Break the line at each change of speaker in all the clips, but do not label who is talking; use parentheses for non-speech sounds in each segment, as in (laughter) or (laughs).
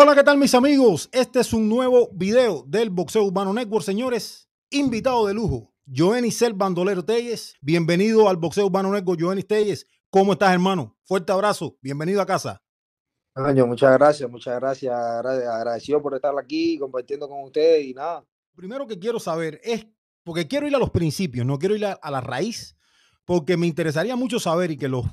Hola, ¿qué tal mis amigos? Este es un nuevo video del Boxeo Urbano Network, señores. Invitado de lujo, Joenny Cel Bandolero Telles. Bienvenido al Boxeo Urbano Network, Joenny Telles. ¿Cómo estás, hermano? Fuerte abrazo. Bienvenido a casa.
Año, muchas gracias, muchas gracias. Agradecido por estar aquí compartiendo con ustedes y nada.
Primero que quiero saber es, porque quiero ir a los principios, no quiero ir a, a la raíz, porque me interesaría mucho saber y que los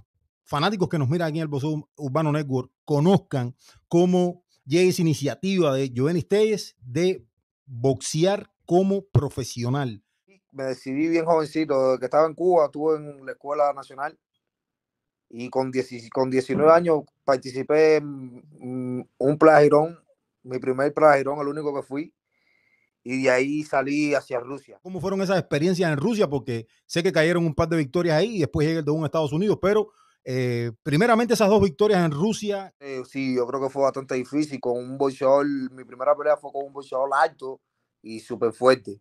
fanáticos que nos miran aquí en el Boxeo Urbano Network conozcan cómo llega esa iniciativa de Jovenny Telles de boxear como profesional.
Me decidí bien jovencito, que estaba en Cuba, estuve en la Escuela Nacional y con, con 19 años participé en un plagirón, mi primer plagirón, el único que fui, y de ahí salí hacia Rusia.
¿Cómo fueron esas experiencias en Rusia? Porque sé que cayeron un par de victorias ahí y después llegué el de un Estados Unidos, pero eh, primeramente esas dos victorias en Rusia.
Eh, sí, yo creo que fue bastante difícil con un boxeador. Mi primera pelea fue con un boxeador alto y súper fuerte.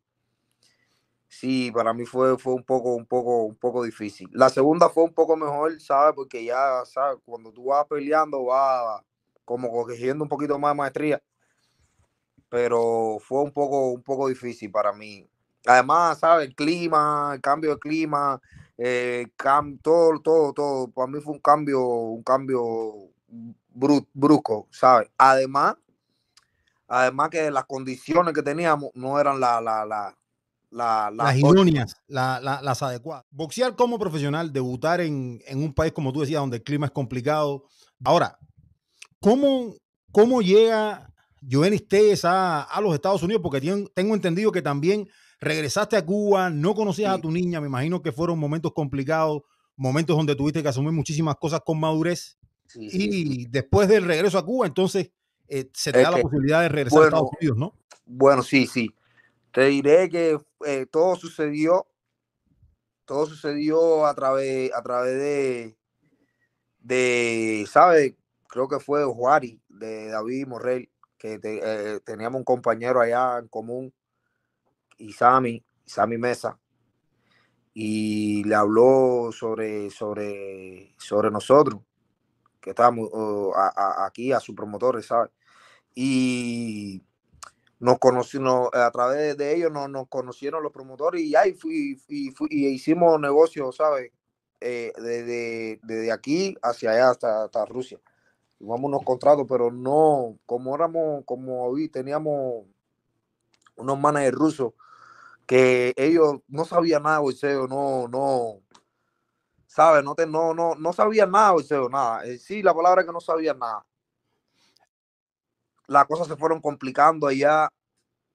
Sí, para mí fue, fue un poco, un poco, un poco difícil. La segunda fue un poco mejor, ¿sabes? Porque ya, ¿sabes? Cuando tú vas peleando, vas como cogiendo un poquito más de maestría. Pero fue un poco, un poco difícil para mí. Además, ¿sabes? El clima, el cambio de clima, eh, todo, todo, todo, para mí fue un cambio, un cambio brusco, ¿sabes? Además, además que las condiciones que teníamos no eran la, la, la, la
las idóneas, las adecuadas. Boxear como profesional, debutar en, en, un país, como tú decías, donde el clima es complicado. Ahora, ¿cómo, cómo llega Jovenny Telles a, a, los Estados Unidos? Porque tengo entendido que también regresaste a Cuba, no conocías a tu niña, me imagino que fueron momentos complicados, momentos donde tuviste que asumir muchísimas cosas con madurez. y después del regreso a Cuba, entonces eh, se te da la posibilidad de regresar a Estados Unidos, ¿no?
Bueno, sí, sí. Te diré que eh, todo sucedió, todo sucedió a través, a través de, de, ¿sabes? Creo que fue Juari, de David Morrell, que eh, teníamos un compañero allá en común y Sammy, Sammy Mesa, y le habló sobre, sobre, sobre nosotros, que estábamos aquí, a sus promotores, ¿sabes? Y nos conocimos, a través de ellos nos, nos conocieron los promotores y ahí fui, y, y hicimos negocios, ¿sabes? Eh, desde, desde, aquí hacia allá hasta, hasta Rusia. Tuvimos unos contratos, pero no, como éramos, como hoy teníamos unos managers rusos que ellos no sabían nada de no, no, ¿sabes? No, te, no, no, no sabían nada boxeo, nada. Eh, sí, la palabra es que no sabían nada. Las cosas se fueron complicando allá,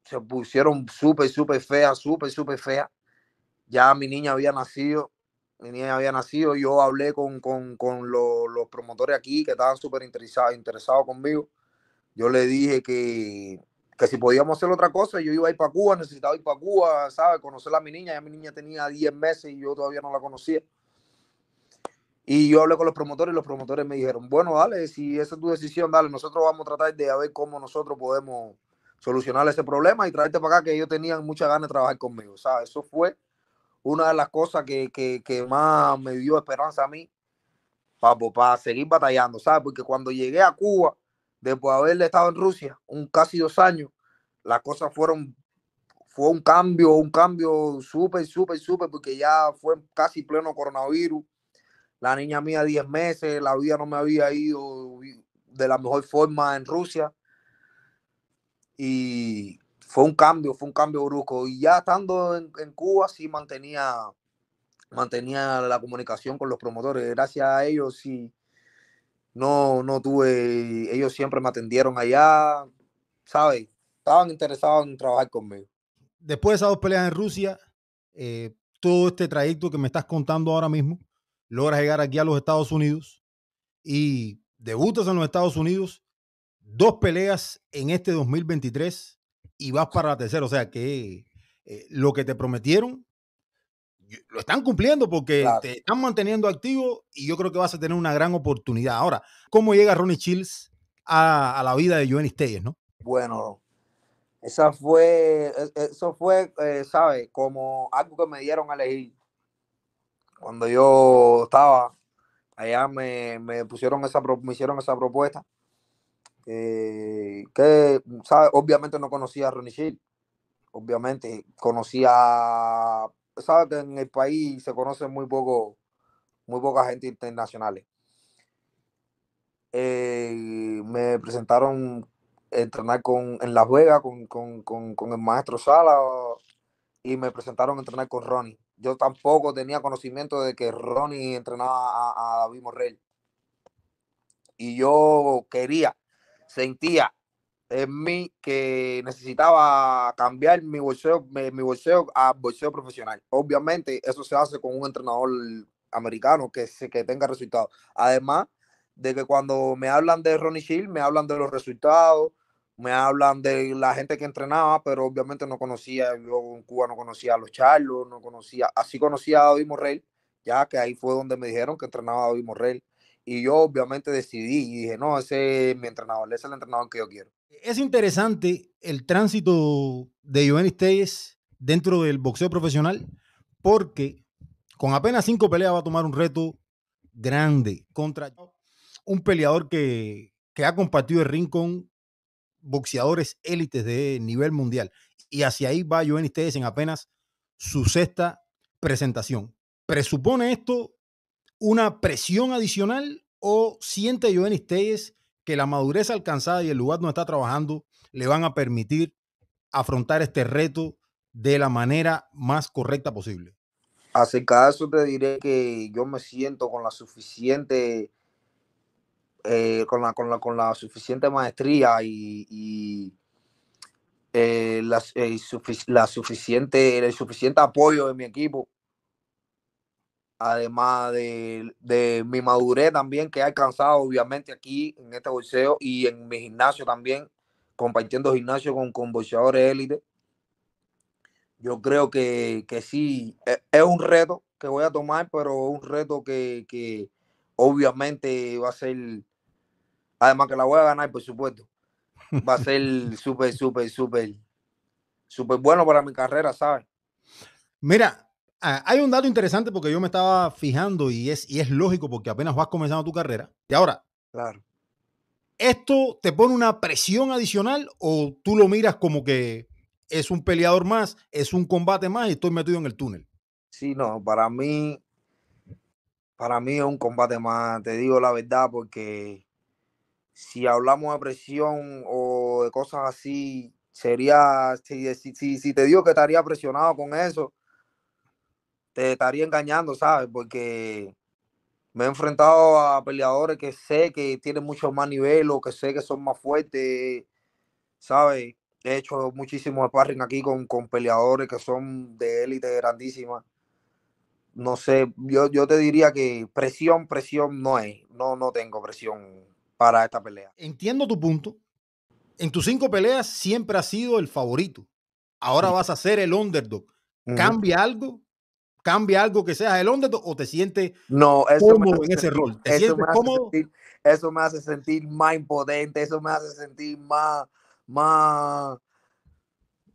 se pusieron súper, súper feas, súper, súper feas. Ya mi niña había nacido, mi niña había nacido, yo hablé con, con, con los, los promotores aquí que estaban súper interesados, interesados conmigo. Yo le dije que que si podíamos hacer otra cosa, yo iba a ir para Cuba, necesitaba ir para Cuba, ¿sabes? Conocer a mi niña, ya mi niña tenía 10 meses y yo todavía no la conocía. Y yo hablé con los promotores y los promotores me dijeron, bueno, dale, si esa es tu decisión, dale, nosotros vamos a tratar de ver cómo nosotros podemos solucionar ese problema y traerte para acá, que ellos tenían mucha ganas de trabajar conmigo, ¿sabes? Eso fue una de las cosas que, que, que más me dio esperanza a mí para, para seguir batallando, ¿sabes? Porque cuando llegué a Cuba, después de haber estado en Rusia un casi dos años, las cosas fueron, fue un cambio, un cambio súper, súper, súper, porque ya fue casi pleno coronavirus. La niña mía 10 meses, la vida no me había ido de la mejor forma en Rusia. Y fue un cambio, fue un cambio brusco. Y ya estando en, en Cuba, sí mantenía, mantenía la comunicación con los promotores. Gracias a ellos, sí no, no tuve, ellos siempre me atendieron allá, ¿sabes? Estaban interesados en trabajar conmigo.
Después de esas dos peleas en Rusia, eh, todo este trayecto que me estás contando ahora mismo, logras llegar aquí a los Estados Unidos y debutas en los Estados Unidos, dos peleas en este 2023 y vas para la tercera. O sea que eh, lo que te prometieron lo están cumpliendo porque te están manteniendo activo y yo creo que vas a tener una gran oportunidad. Ahora, ¿cómo llega Ronnie Chills a, la vida de Joanny Steyes, no?
Bueno, esa fue, e, e, eso fue, eh, ¿sabes? Como algo que me dieron a elegir. Cuando yo estaba allá me, pusieron esa, me hicieron esa propuesta. Eh, que, ¿sabe? Obviamente no conocía a Ronnie Shield. Obviamente conocía, sabe que en el país se conoce muy poco, muy poca gente internacional. Eh, me presentaron entrenar con, en Las Vegas con, con, con, el maestro Sala y me presentaron a entrenar con Ronnie. Yo tampoco tenía conocimiento de que Ronnie entrenaba a David Morrell. Y yo quería, sentía en mí que necesitaba cambiar mi bolseo, mi, mi bolseo a bolseo profesional. Obviamente, eso se hace con un entrenador americano que, se, que tenga resultados. Además de que cuando me hablan de Ronnie Shield, me hablan de los resultados, me hablan de la gente que entrenaba, pero obviamente no conocía, yo en Cuba no conocía a los Charlos, no conocía, así conocía a David Morrell, ya que ahí fue donde me dijeron que entrenaba a David Morrell. Y yo obviamente decidí y dije, no, ese es mi entrenador, ese es el entrenador que yo quiero.
Es interesante el tránsito de Giovanni Telles dentro del boxeo profesional, porque con apenas cinco peleas va a tomar un reto grande contra un peleador que, que ha compartido el ring con boxeadores élites de nivel mundial. Y hacia ahí va Joven Telles en apenas su sexta presentación. ¿Presupone esto una presión adicional o siente Joven Telles que la madurez alcanzada y el lugar donde está trabajando le van a permitir afrontar este reto de la manera más correcta posible?
Acerca de eso te diré que yo me siento con la suficiente eh, con, la, con, la, con la suficiente maestría y, eh, eh, la, suficiente, el suficiente apoyo de mi equipo, además de, de, mi madurez también que he alcanzado obviamente aquí en este boxeo y en mi gimnasio también, compartiendo gimnasio con, con boxeadores élite. Yo creo que, que sí, es, es, un reto que voy a tomar, pero un reto que, que obviamente va a ser Además que la voy a ganar, por supuesto. Va a ser (laughs) súper, súper, súper, súper bueno para mi carrera, ¿sabes?
Mira, hay un dato interesante porque yo me estaba fijando y es, y es lógico porque apenas vas comenzando tu carrera. Y ahora,
claro.
¿esto te pone una presión adicional o tú lo miras como que es un peleador más, es un combate más y estoy metido en el túnel?
Sí, no, para mí, para mí es un combate más, te digo la verdad, porque si hablamos de presión o de cosas así, sería, si, si, si, te digo que estaría presionado con eso, te estaría engañando, ¿sabes? Porque me he enfrentado a peleadores que sé que tienen mucho más nivel o que sé que son más fuertes, ¿sabes? He hecho muchísimo sparring aquí con, con peleadores que son de élite grandísima. No sé, yo, yo te diría que presión, presión no es, no, no tengo presión para esta pelea.
Entiendo tu punto. En tus cinco peleas siempre has sido el favorito. Ahora vas a ser el underdog. ¿Cambia algo? ¿Cambia algo que seas el underdog o te sientes
no, eso
cómodo en ese rol?
¿Te eso, me cómodo? Sentir, eso me hace sentir más impotente, eso me hace sentir más, más...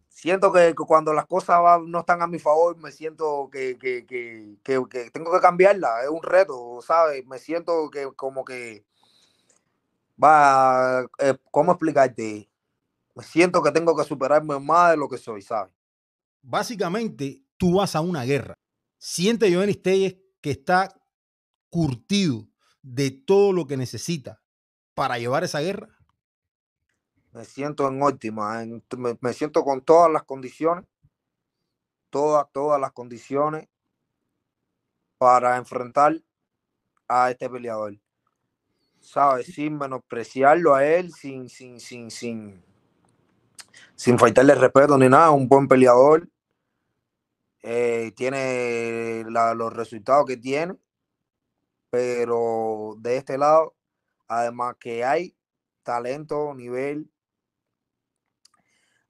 Siento que cuando las cosas no están a mi favor, me siento que, que, que, que, tengo que cambiarla. Es un reto, ¿sabes? Me siento que como que va, eh, ¿cómo explicarte? Me siento que tengo que superarme más de lo que soy, ¿sabes?
Básicamente, tú vas a una guerra. Siente Jovenis Telles que está curtido de todo lo que necesita para llevar esa guerra.
Me siento en óptima, en, me, me, siento con todas las condiciones, todas, todas las condiciones para enfrentar a este peleador. ¿sabes? Sin menospreciarlo a él, sin, sin, sin, sin, sin faltarle respeto ni nada, un buen peleador. Eh, tiene los resultados que tiene, pero de este lado, además que hay talento, nivel,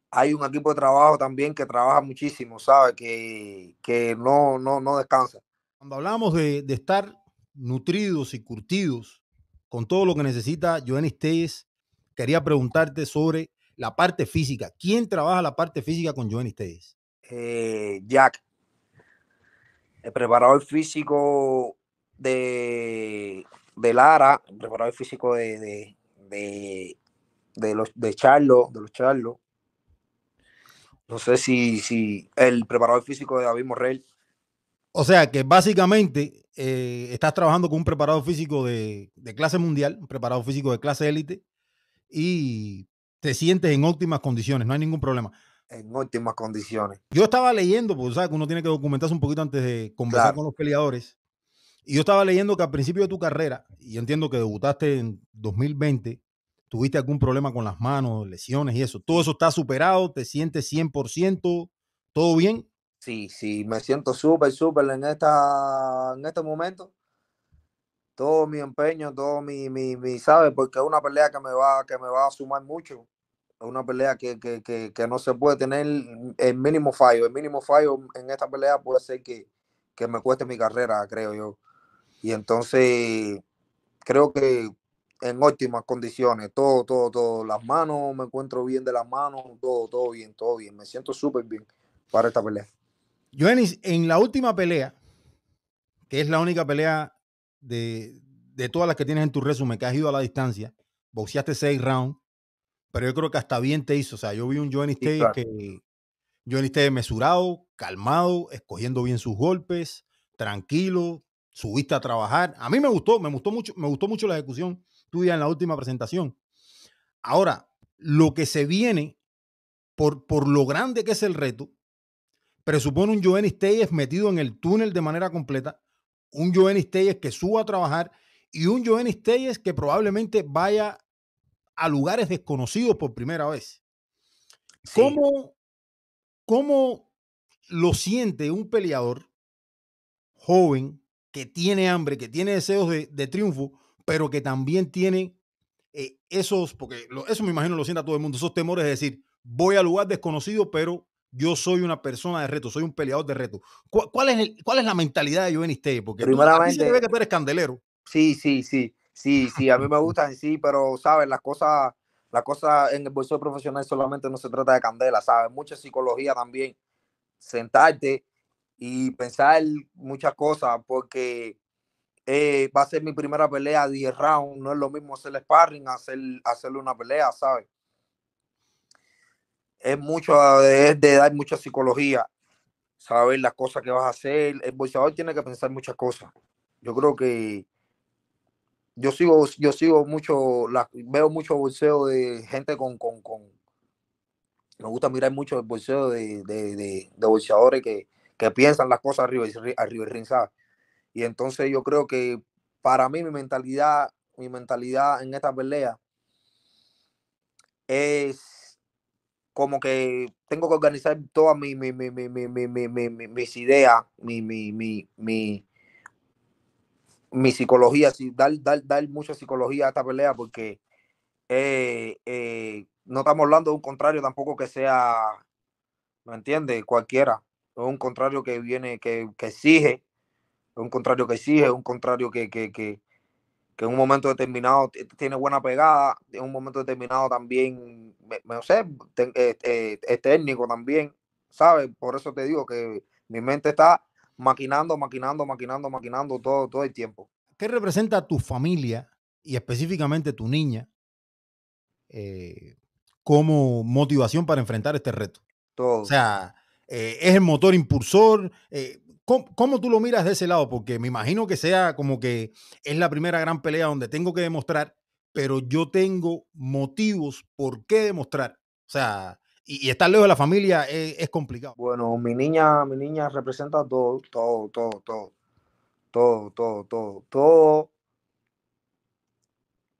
hay un equipo de trabajo también que trabaja muchísimo, ¿sabes? Que, que no, no, no descansa.
Cuando hablamos de, de estar nutridos y curtidos con todo lo que necesita Joanis Telles, quería preguntarte sobre la parte física. ¿Quién trabaja la parte física con Joanis Telles?
Eh, Jack, el preparador físico de, de Lara, el preparador físico de, de, de, los de Charlo, de los Charlo. No sé si, si el preparador físico de David Morrell.
O sea que básicamente eh, estás trabajando con un preparador físico de, de, clase mundial, un preparador físico de clase élite, y te sientes en óptimas condiciones, no hay ningún problema.
En óptimas condiciones.
Yo estaba leyendo, porque sabes que uno tiene que documentarse un poquito antes de conversar con los peleadores. Y yo estaba leyendo que al principio de tu carrera, y entiendo que debutaste en 2020, tuviste algún problema con las manos, lesiones y eso. ¿Todo eso está superado? ¿Te sientes 100%? ¿Todo bien?
Sí, sí, me siento súper, súper en, esta, en este momento. Todo mi empeño, todo mi, mi, mi, ¿sabes? Porque es una pelea que me va, que me va a sumar mucho. Es una pelea que, que, que, que no se puede tener el mínimo fallo. El mínimo fallo en esta pelea puede ser que, que me cueste mi carrera, creo yo. Y entonces creo que en óptimas condiciones, todo, todo, todo. Las manos, me encuentro bien de las manos, todo, todo bien, todo bien. Me siento súper bien para esta pelea.
Joanis, en la última pelea, que es la única pelea de, todas las que tienes en tu resumen, que has ido a la distancia, boxeaste seis rounds, pero yo creo que hasta bien te hizo. O sea, yo vi un Joanis sí, que Joanis Tay mesurado, calmado, escogiendo bien sus golpes, tranquilo, subiste a trabajar. A mí me gustó, me gustó mucho, me gustó mucho la ejecución tuya en la última presentación. Ahora, lo que se viene por, por lo grande que es el reto, presupone un Jovenis Telles metido en el túnel de manera completa, un Jovenis Telles que suba a trabajar y un Jovenis Telles que probablemente vaya a lugares desconocidos por primera vez. ¿Cómo, ¿Cómo lo siente un peleador joven que tiene hambre, que tiene deseos de, triunfo, pero que también tiene eh, esos, porque eso me imagino lo sienta todo el mundo, esos temores de decir, voy a lugar desconocido, pero yo soy una persona de reto, soy un peleador de reto. ¿Cuál, es, cuál es la mentalidad de Joven? Porque
Primeramente,
tú, se ve que tú eres candelero.
Sí, sí, sí, sí, sí, a mí me gusta, sí, pero, ¿sabes? Las cosas, las cosas en el bolso profesional solamente no se trata de candela, ¿sabes? Mucha psicología también. Sentarte y pensar muchas cosas porque eh, va a ser mi primera pelea 10 rounds, no es lo mismo hacer sparring, hacer, hacerle una pelea, ¿sabes? Es mucho de, de dar mucha psicología, saber las cosas que vas a hacer. El boxeador tiene que pensar muchas cosas. Yo creo que yo sigo, yo sigo mucho, veo mucho bolseo de gente con, con, con, me gusta mirar mucho el bolseo de, de, de, de bolseadores que, que piensan las cosas arriba, arriba y Y entonces yo creo que para mí mi mentalidad, mi mentalidad en esta pelea es como que tengo que organizar todas mi, mi, mi, mis ideas, mi, mi, mi, psicología, dar, dar, mucha psicología a esta pelea porque eh, eh, no estamos hablando de un contrario tampoco que sea, ¿me entiendes? Cualquiera es un contrario que viene, que, que exige, es un contrario que exige, es un contrario que, que, que, que, en un momento determinado tiene buena pegada, en un momento determinado también, no sé, eh, eh, es, técnico también, ¿sabes? Por eso te digo que mi mente está maquinando, maquinando, maquinando, maquinando todo, todo el tiempo.
¿Qué representa tu familia y específicamente tu niña eh, como motivación para enfrentar este reto?
Todo.
O sea, eh, es el motor impulsor. Eh, ¿cómo, tú lo miras de ese lado? Porque me imagino que sea como que es la primera gran pelea donde tengo que demostrar, pero yo tengo motivos por qué demostrar. O sea, y, estar lejos de la familia es, complicado.
Bueno, mi niña, mi niña representa todo, todo, todo, todo, todo, todo, todo, todo,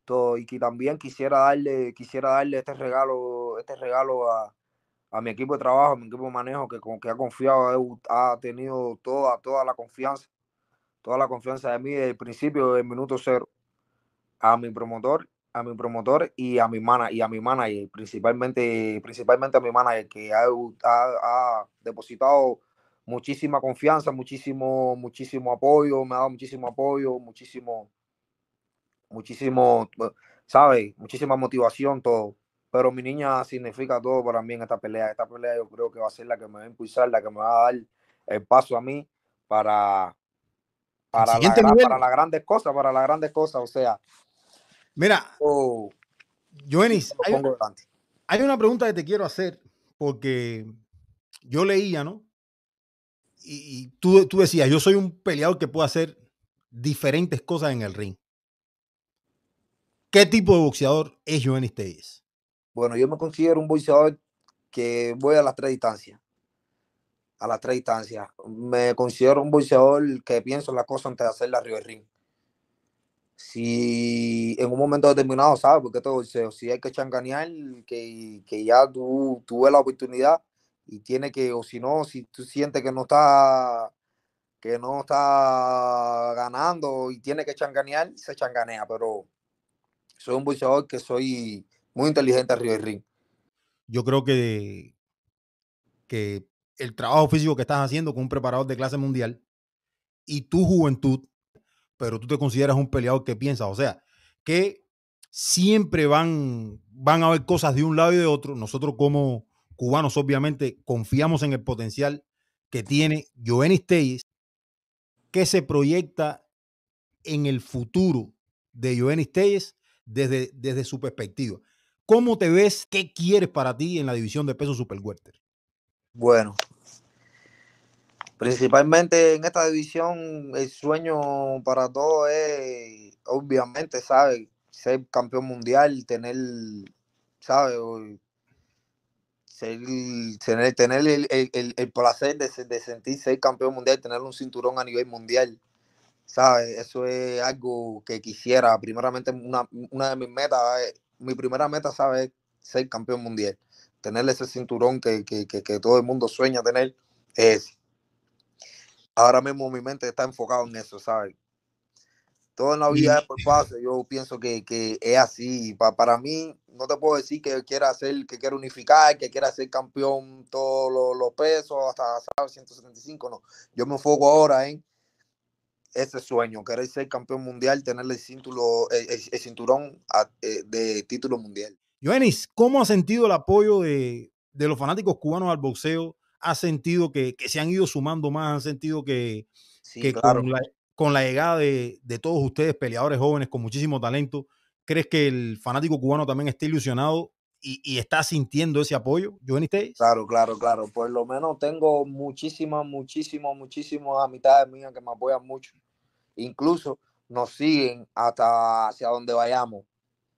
todo. Y que también quisiera darle, quisiera darle este regalo, este regalo a, a mi equipo de trabajo, a mi equipo de manejo, que, con, que ha confiado, ha tenido toda, toda la confianza, toda la confianza de mí desde el principio, del minuto cero, a mi promotor, a mi promotor y a mi mana y a mi manager, principalmente, principalmente a mi manager, que ha, ha, depositado muchísima confianza, muchísimo, muchísimo apoyo, me ha dado muchísimo apoyo, muchísimo, muchísimo, ¿sabes? Muchísima motivación, todo pero mi niña significa todo para mí en esta pelea. Esta pelea yo creo que va a ser la que me va a impulsar, la que me va a dar el paso a mí para, para, la, para las grandes cosas, para las grandes cosas. O sea,
mira, Joenis, hay, hay una pregunta que te quiero hacer porque yo leía, ¿no? Y, tú, tú, decías, yo soy un peleador que puede hacer diferentes cosas en el ring. ¿Qué tipo de boxeador es Joenis Telles?
Bueno, yo me considero un boxeador que voy a las tres distancias. A las tres distancias. Me considero un boxeador que pienso las cosas antes de hacerla arriba del ring si en un momento determinado, ¿sabes? Porque todo si hay que changanear, que, que ya tú tuve la oportunidad y tiene que, o si no, si tú sientes que no está que no está ganando y tiene que changanear, se changanea, pero soy un boxeador que soy muy inteligente arriba del ring.
Yo creo que, que el trabajo físico que estás haciendo con un preparador de clase mundial y tu juventud pero tú te consideras un peleador que piensa, o sea, que siempre van, van a haber cosas de un lado y de otro. Nosotros como cubanos obviamente confiamos en el potencial que tiene Jovenis Telles, que se proyecta en el futuro de Jovenis Telles desde, desde su perspectiva. ¿Cómo te ves? ¿Qué quieres para ti en la división de peso super
Bueno, Principalmente en esta división, el sueño para todos es, obviamente, ¿sabes? Ser campeón mundial, tener, ¿sabes? tener, tener el, placer de, de, sentir ser campeón mundial, tener un cinturón a nivel mundial, ¿sabes? Eso es algo que quisiera. Primeramente, una, una de mis metas, mi primera meta, ¿sabes? Ser campeón mundial. Tener ese cinturón que, que, que, que todo el mundo sueña tener es ahora mismo mi mente está enfocada en eso, ¿sabes? Todo en la vida es por paso. Yo pienso que, es así. para mí, no te puedo decir que quiera hacer, que quiera unificar, que quiera ser campeón todos los, pesos hasta ¿sabes? 175. No. Yo me enfoco ahora en ese sueño, querer ser campeón mundial, tener el, cinturón, el, cinturón eh, de título mundial.
Joanis, ¿cómo ha sentido el apoyo de, de los fanáticos cubanos al boxeo has sentido que, se han ido sumando más? ¿Han sentido que, con, la, llegada de, todos ustedes, peleadores jóvenes con muchísimo talento, crees que el fanático cubano también está ilusionado y, está sintiendo ese apoyo, Johnny
Claro, claro, claro. Por lo menos tengo muchísimas, muchísimas, muchísimas amistades mías que me apoyan mucho. Incluso nos siguen hasta hacia donde vayamos.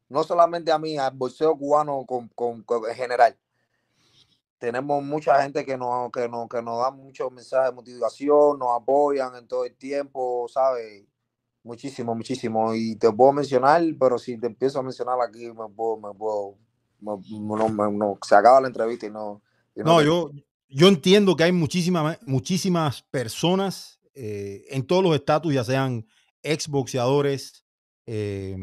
No solamente a mí, al boxeo cubano con, en general tenemos mucha gente que nos, que nos, que nos da muchos mensajes de motivación, nos apoyan en todo el tiempo, ¿sabes? Muchísimo, muchísimo. Y te puedo mencionar, pero si te empiezo a mencionar aquí, me puedo, me puedo, no, se acaba la entrevista y no.
no, yo, yo entiendo que hay muchísimas, muchísimas personas eh, en todos los estatus, ya sean exboxeadores, eh,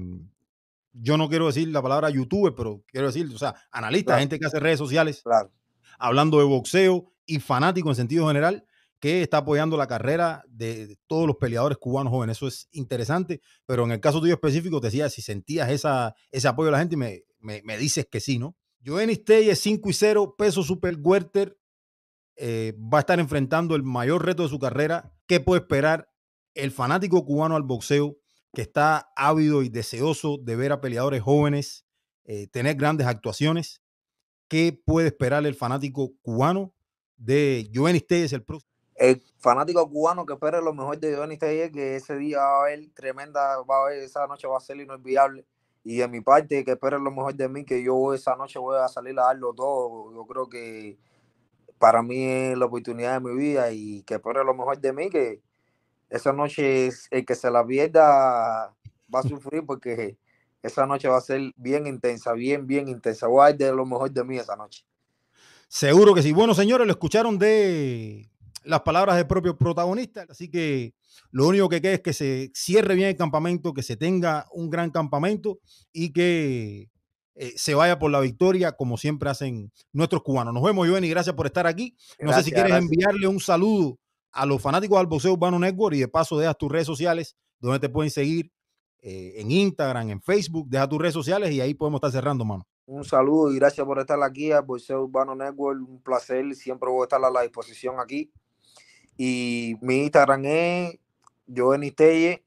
yo no quiero decir la palabra youtuber, pero quiero decir, o sea, analistas, gente que hace redes sociales.
Claro
hablando de boxeo y fanático en sentido general, que está apoyando la carrera de todos los peleadores cubanos jóvenes. Eso es interesante, pero en el caso tuyo específico, te decía si sentías esa, ese apoyo de la gente y me, me, dices que sí, ¿no? Jovenis Telle, 5 y 0, peso super welter, eh, va a estar enfrentando el mayor reto de su carrera. ¿Qué puede esperar el fanático cubano al boxeo que está ávido y deseoso de ver a peleadores jóvenes eh, tener grandes actuaciones? ¿Qué puede esperar el fanático cubano de Jovenis Telles el próximo?
El fanático cubano que espera lo mejor de Jovenis Telles, que ese día va a haber tremenda, va a haber, esa noche va a ser inolvidable. Y de mi parte, que espere lo mejor de mí, que yo esa noche voy a salir a darlo todo. Yo creo que para mí es la oportunidad de mi vida y que espere lo mejor de mí, que esa noche el que se la pierda va a sufrir porque esa noche va a ser bien intensa, bien, bien intensa. Voy a de lo mejor de mí esa noche.
Seguro que sí. Bueno, señores, lo escucharon de las palabras del propio protagonista, así que lo único que queda es que se cierre bien el campamento, que se tenga un gran campamento y que eh, se vaya por la victoria, como siempre hacen nuestros cubanos. Nos vemos, Joven, y gracias por estar aquí. No sé si quieres enviarle un saludo a los fanáticos del boxeo urbano network y de paso dejas tus redes sociales donde te pueden seguir eh, en Instagram, en Facebook, deja tus redes sociales y ahí podemos estar cerrando, mano.
Un saludo y gracias por estar aquí a Boxeo Urbano Network. Un placer, siempre voy a estar a la disposición aquí. Y mi Instagram es Joenny Telle,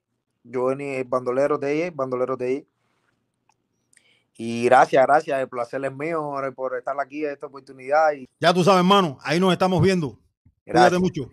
Joenny Bandolero Telle, Bandolero Telle. Y gracias, gracias. El placer es mío por estar aquí en esta oportunidad. Y...
Ya tú sabes, hermano, ahí nos estamos viendo. Gracias. Cuídate mucho.